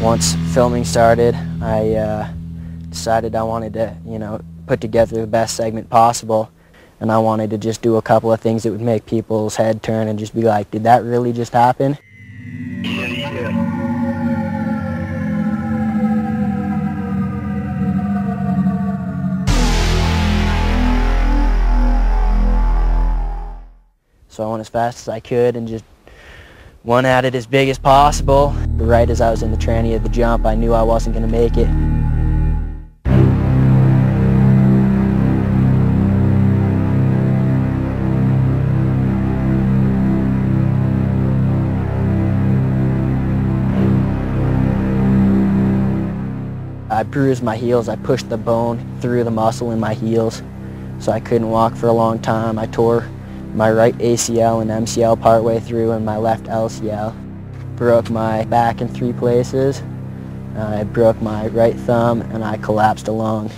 Once filming started, I uh, decided I wanted to, you know, put together the best segment possible. And I wanted to just do a couple of things that would make people's head turn and just be like, did that really just happen? So I went as fast as I could and just went at it as big as possible. Right as I was in the tranny of the jump, I knew I wasn't going to make it. I bruised my heels. I pushed the bone through the muscle in my heels, so I couldn't walk for a long time. I tore my right ACL and MCL partway through and my left LCL. Broke my back in three places. I broke my right thumb and I collapsed a lung.